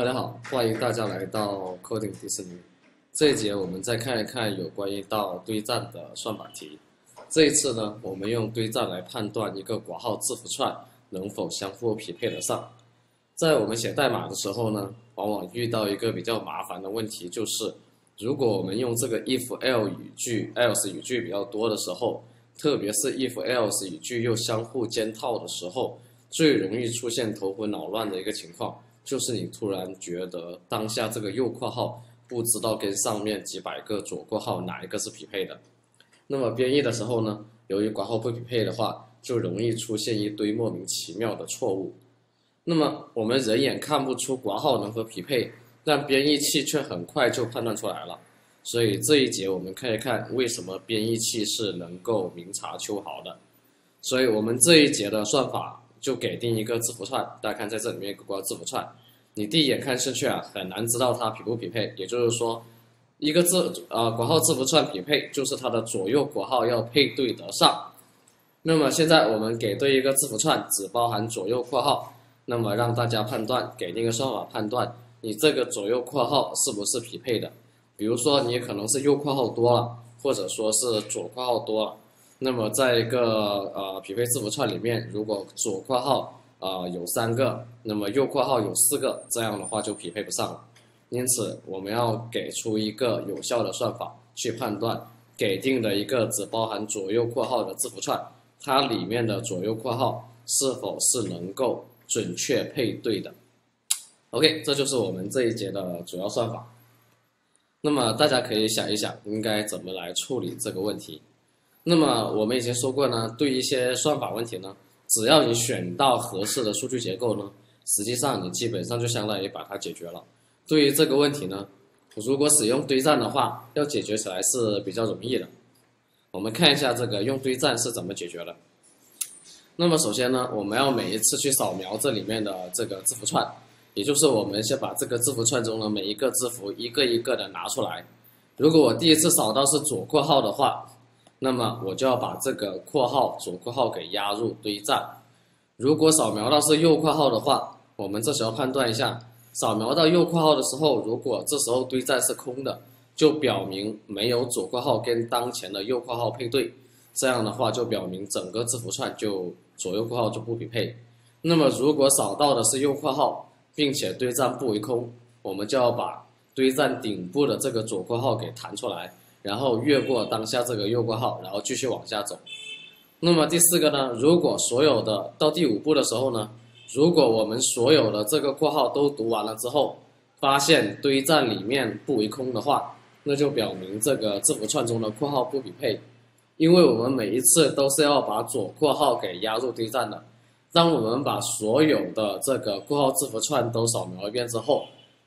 大家好，欢迎大家来到 Coding 迪士尼。这一节我们再看一看有关于到对战的算法题。这一次呢，我们用对战来判断一个括号字符串能否相互匹配得上。在我们写代码的时候呢，往往遇到一个比较麻烦的问题，就是如果我们用这个 if else 语句 else 语句比较多的时候，特别是 if else 语句又相互间套的时候，最容易出现头昏脑乱的一个情况，就是你突然觉得当下这个右括号不知道跟上面几百个左括号哪一个是匹配的。那么编译的时候呢，由于括号不匹配的话，就容易出现一堆莫名其妙的错误。那么我们人眼看不出括号能否匹配，但编译器却很快就判断出来了。所以这一节我们看一看为什么编译器是能够明察秋毫的。所以我们这一节的算法就给定一个字符串，大家看在这里面一个字符串，你第一眼看上去啊很难知道它匹不匹配。也就是说，一个字啊括号字符串匹配，就是它的左右括号要配对得上。那么现在我们给对一个字符串，只包含左右括号，那么让大家判断，给定一个算法判断，你这个左右括号是不是匹配的。比如说，你可能是右括号多了，或者说是左括号多了，那么在一个呃匹配字符串里面，如果左括号啊有三个，那么右括号有四个，这样的话就匹配不上了。因此，我们要给出一个有效的算法去判断给定的一个只包含左右括号的字符串，它里面的左右括号是否是能够准确配对的。OK，这就是我们这一节的主要算法。那么大家可以想一想，应该怎么来处理这个问题？那么我们以前说过呢，对于一些算法问题呢，只要你选到合适的数据结构呢，实际上你基本上就相当于把它解决了。对于这个问题呢，如果使用堆栈的话，要解决起来是比较容易的。我们看一下这个用堆栈是怎么解决的。那么首先呢，我们要每一次去扫描这里面的这个字符串。也就是我们先把这个字符串中的每一个字符一个一个的拿出来。如果我第一次扫到是左括号的话，那么我就要把这个括号左括号给压入堆栈。如果扫描到是右括号的话，我们这时候判断一下，扫描到右括号的时候，如果这时候堆栈是空的，就表明没有左括号跟当前的右括号配对，这样的话就表明整个字符串就左右括号就不匹配。那么如果扫到的是右括号，并且堆栈不为空，我们就要把堆栈顶部的这个左括号给弹出来，然后越过当下这个右括号，然后继续往下走。那么第四个呢？如果所有的到第五步的时候呢，如果我们所有的这个括号都读完了之后，发现堆栈里面不为空的话，那就表明这个字符串中的括号不匹配，因为我们每一次都是要把左括号给压入堆栈的。当我们把所有的这个括号字符串都扫描一遍之后，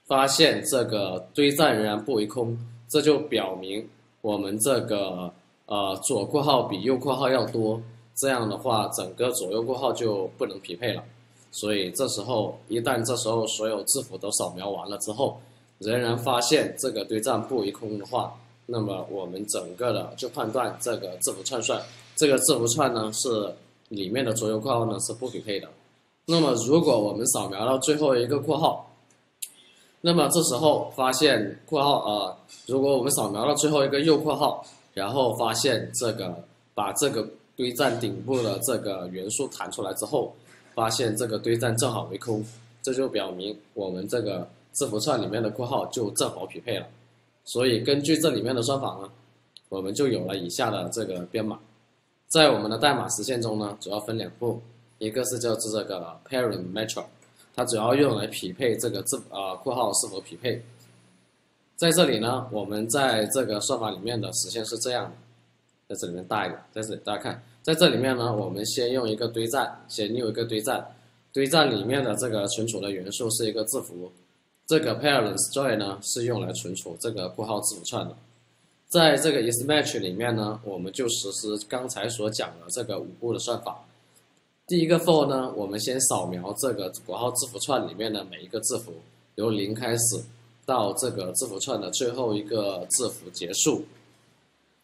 发现这个堆栈仍然不为空，这就表明我们这个呃左括号比右括号要多，这样的话整个左右括号就不能匹配了。所以这时候一旦这时候所有字符都扫描完了之后，仍然发现这个堆栈不为空的话，那么我们整个的就判断这个字符串算，这个字符串呢是。里面的左右括号呢是不匹配的，那么如果我们扫描到最后一个括号，那么这时候发现括号呃，如果我们扫描到最后一个右括号，然后发现这个把这个堆栈顶部的这个元素弹出来之后，发现这个堆栈正好为空，这就表明我们这个字符串里面的括号就正好匹配了。所以根据这里面的算法呢，我们就有了以下的这个编码。在我们的代码实现中呢，主要分两步，一个是叫做这个 pairing method，它主要用来匹配这个字啊括号是否匹配。在这里呢，我们在这个算法里面的实现是这样的，在这里面大一点，在这里大家看，在这里面呢，我们先用一个堆栈，先用一个堆栈，堆栈里面的这个存储的元素是一个字符，这个 parents joy 呢是用来存储这个括号字符串的。在这个 isMatch 里面呢，我们就实施刚才所讲的这个五步的算法。第一个 for 呢，我们先扫描这个括号字符串里面的每一个字符，由零开始到这个字符串的最后一个字符结束。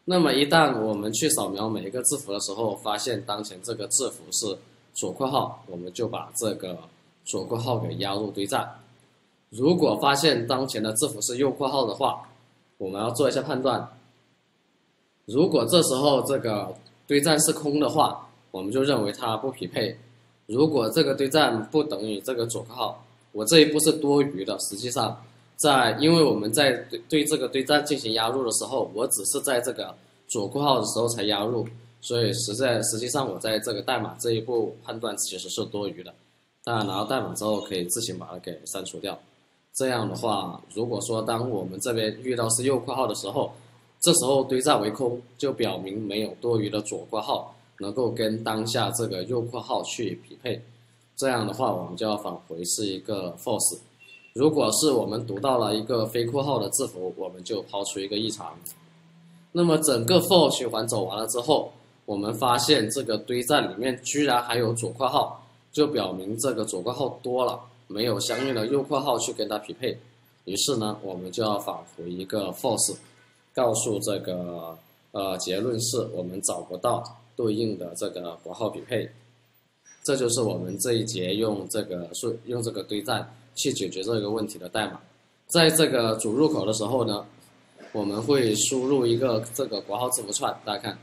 那么一旦我们去扫描每一个字符的时候，发现当前这个字符是左括号，我们就把这个左括号给压入堆栈。如果发现当前的字符是右括号的话，我们要做一下判断。如果这时候这个堆栈是空的话，我们就认为它不匹配。如果这个堆栈不等于这个左括号，我这一步是多余的。实际上，在因为我们在对对这个堆栈进行压入的时候，我只是在这个左括号的时候才压入，所以实在实际上我在这个代码这一步判断其实是多余的。当然拿到代码之后可以自行把它给删除掉。这样的话，如果说当我们这边遇到是右括号的时候，这时候堆栈为空，就表明没有多余的左括号能够跟当下这个右括号去匹配。这样的话，我们就要返回是一个 false。如果是我们读到了一个非括号的字符，我们就抛出一个异常。那么整个 for 循环走完了之后，我们发现这个堆栈里面居然还有左括号，就表明这个左括号多了。没有相应的右括号去跟它匹配，于是呢，我们就要返回一个 false，告诉这个呃结论是我们找不到对应的这个国号匹配。这就是我们这一节用这个数用这个堆栈去解决这个问题的代码。在这个主入口的时候呢，我们会输入一个这个括号字符串，大家看，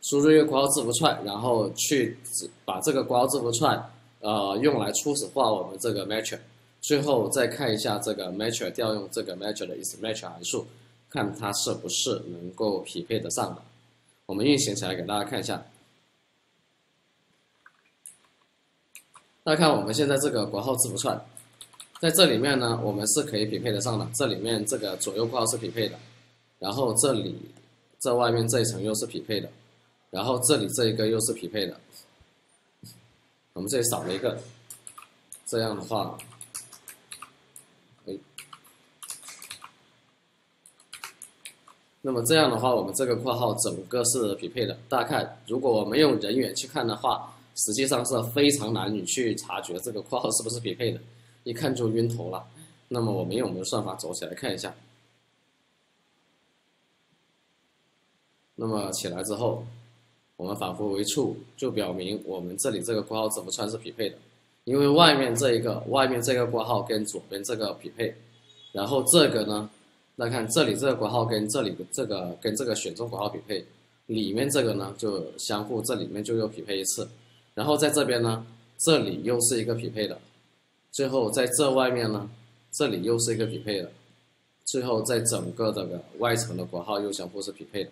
输入一个括号字符串，然后去把这个括号字符串。呃，用来初始化我们这个 match，最后再看一下这个 match 调用这个 match 的 is match 函数，看它是不是能够匹配得上的。我们运行起来给大家看一下。大家看我们现在这个括号字符串，在这里面呢，我们是可以匹配得上的。这里面这个左右括号是匹配的，然后这里这外面这一层又是匹配的，然后这里这一个又是匹配的。我们这里少了一个，这样的话，那么这样的话，我们这个括号整个是匹配的。大家看，如果我们用人眼去看的话，实际上是非常难以去察觉这个括号是不是匹配的，一看就晕头了。那么我们用我们的算法走起来看一下，那么起来之后。我们返回为 true，就表明我们这里这个括号字符串是匹配的，因为外面这一个外面这个括号跟左边这个匹配，然后这个呢，那看这里这个括号跟这里的这个跟这个选中括号匹配，里面这个呢就相互这里面就又匹配一次，然后在这边呢，这里又是一个匹配的，最后在这外面呢，这里又是一个匹配的，最后在整个这个外层的括号又相互是匹配的。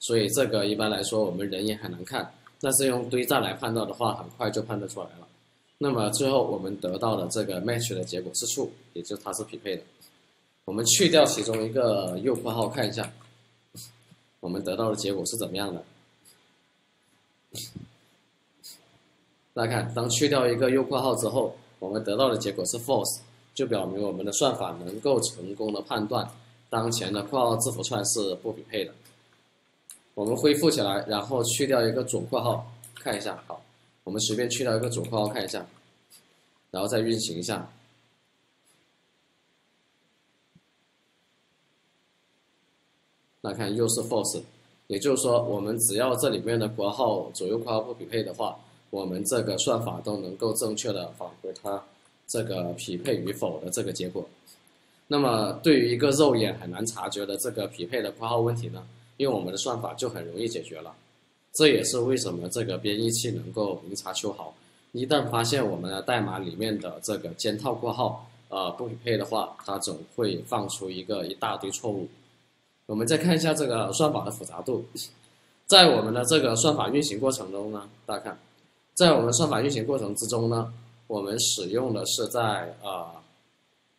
所以这个一般来说我们人也很难看，但是用堆栈来判断的话，很快就判断出来了。那么最后我们得到的这个 match 的结果是 true，也就它是匹配的。我们去掉其中一个右括号看一下，我们得到的结果是怎么样的？大家看，当去掉一个右括号之后，我们得到的结果是 false，就表明我们的算法能够成功的判断当前的括号字符串是不匹配的。我们恢复起来，然后去掉一个左括号，看一下。好，我们随便去掉一个左括号看一下，然后再运行一下。那看又是 false，也就是说，我们只要这里面的括号左右括号不匹配的话，我们这个算法都能够正确的返回它这个匹配与否的这个结果。那么，对于一个肉眼很难察觉的这个匹配的括号问题呢？用我们的算法就很容易解决了，这也是为什么这个编译器能够明察秋毫。一旦发现我们的代码里面的这个间套括号呃不匹配的话，它总会放出一个一大堆错误。我们再看一下这个算法的复杂度，在我们的这个算法运行过程中呢，大家看，在我们算法运行过程之中呢，我们使用的是在呃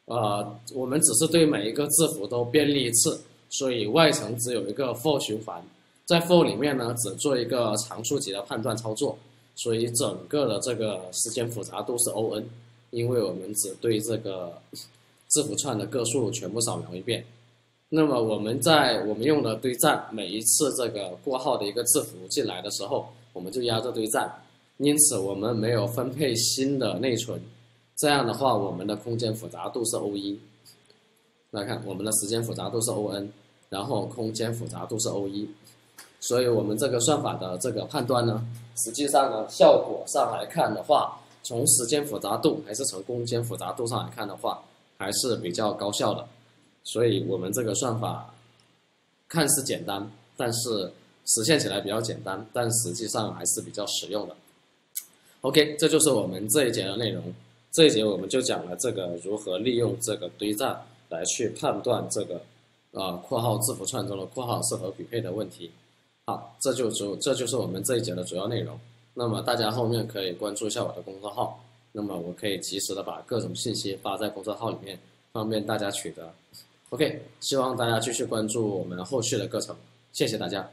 呃，我们只是对每一个字符都便利一次。所以外层只有一个 for 循环，在 for 里面呢，只做一个常数级的判断操作，所以整个的这个时间复杂度是 O n，因为我们只对这个字符串的个数全部扫描一遍。那么我们在我们用的堆栈，每一次这个过号的一个字符进来的时候，我们就压这堆栈，因此我们没有分配新的内存，这样的话我们的空间复杂度是 O 一。来看我们的时间复杂度是 O n。然后空间复杂度是 O 一，所以我们这个算法的这个判断呢，实际上呢，效果上来看的话，从时间复杂度还是从空间复杂度上来看的话，还是比较高效的。所以我们这个算法看似简单，但是实现起来比较简单，但实际上还是比较实用的。OK，这就是我们这一节的内容。这一节我们就讲了这个如何利用这个堆栈来去判断这个，呃，括号字符串中的括号是否匹配的问题。好，这就主这就是我们这一节的主要内容。那么大家后面可以关注一下我的公众号，那么我可以及时的把各种信息发在公众号里面，方便大家取得。OK，希望大家继续关注我们后续的课程，谢谢大家。